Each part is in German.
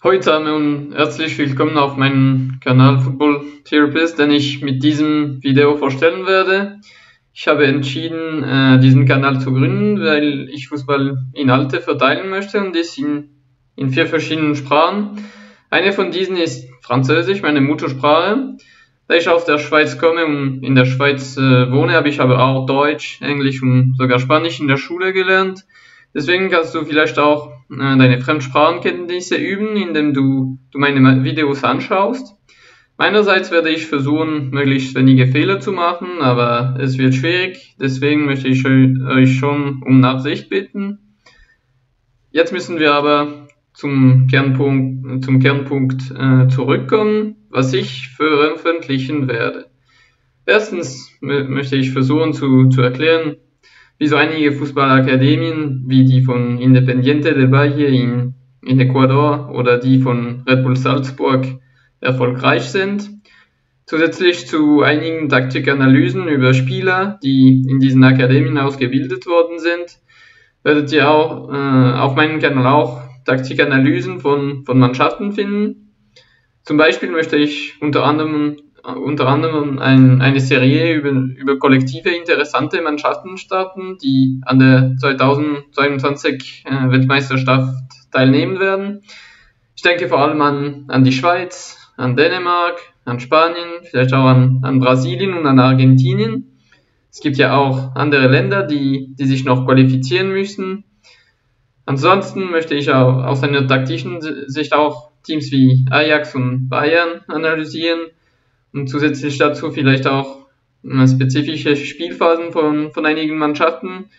Hallo zusammen und herzlich willkommen auf meinem Kanal Football Therapist, den ich mit diesem Video vorstellen werde. Ich habe entschieden, äh, diesen Kanal zu gründen, weil ich Fußballinhalte verteilen möchte und dies in, in vier verschiedenen Sprachen. Eine von diesen ist Französisch, meine Muttersprache. Da ich aus der Schweiz komme und in der Schweiz äh, wohne, habe ich aber auch Deutsch, Englisch und sogar Spanisch in der Schule gelernt. Deswegen kannst du vielleicht auch äh, deine Fremdsprachenkenntnisse üben, indem du, du meine Videos anschaust. Meinerseits werde ich versuchen, möglichst wenige Fehler zu machen, aber es wird schwierig. Deswegen möchte ich euch schon um Nachsicht bitten. Jetzt müssen wir aber zum Kernpunkt, zum Kernpunkt äh, zurückkommen, was ich veröffentlichen werde. Erstens möchte ich versuchen zu, zu erklären, wie so einige Fußballakademien wie die von Independiente del Valle in, in Ecuador oder die von Red Bull Salzburg erfolgreich sind. Zusätzlich zu einigen Taktikanalysen über Spieler, die in diesen Akademien ausgebildet worden sind, werdet ihr auch äh, auf meinem Kanal auch Taktikanalysen von, von Mannschaften finden. Zum Beispiel möchte ich unter anderem unter anderem ein, eine Serie über, über kollektive interessante Mannschaften starten, die an der 2022 äh, Weltmeisterschaft teilnehmen werden. Ich denke vor allem an, an die Schweiz, an Dänemark, an Spanien, vielleicht auch an, an Brasilien und an Argentinien. Es gibt ja auch andere Länder, die, die sich noch qualifizieren müssen. Ansonsten möchte ich auch aus einer taktischen Sicht auch Teams wie Ajax und Bayern analysieren und zusätzlich dazu vielleicht auch äh, spezifische Spielphasen von, von einigen Mannschaften.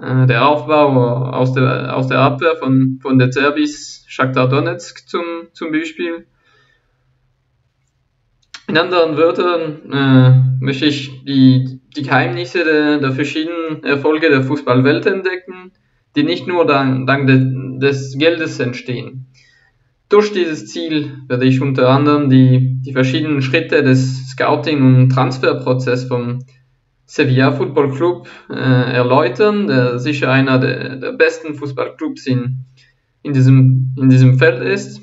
Äh, der Aufbau aus der, aus der Abwehr von, von der Zerbis Shakhtar Donetsk zum, zum Beispiel. In anderen Wörtern äh, möchte ich die, die Geheimnisse der, der verschiedenen Erfolge der Fußballwelt entdecken, die nicht nur dank, dank de, des Geldes entstehen. Durch dieses Ziel werde ich unter anderem die, die verschiedenen Schritte des Scouting- und Transferprozesses vom Sevilla Football Club äh, erläutern, der sicher einer der, der besten Fußballclubs in, in, diesem, in diesem Feld ist.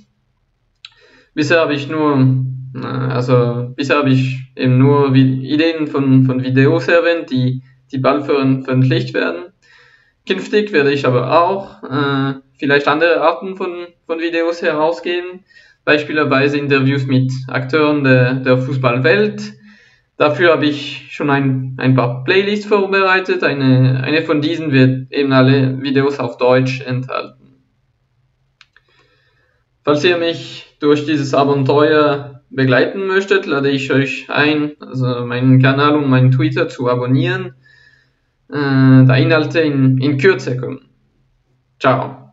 Bisher habe ich nur, äh, also bisher habe ich eben nur Ideen von, von Videos erwähnt, die, die bald veröffentlicht werden. Künftig werde ich aber auch äh, vielleicht andere Arten von, von Videos herausgeben, beispielsweise Interviews mit Akteuren der, der Fußballwelt. Dafür habe ich schon ein, ein paar Playlists vorbereitet. Eine, eine von diesen wird eben alle Videos auf Deutsch enthalten. Falls ihr mich durch dieses Abenteuer begleiten möchtet, lade ich euch ein, also meinen Kanal und meinen Twitter zu abonnieren, äh, da Inhalte in, in Kürze kommen. Ciao.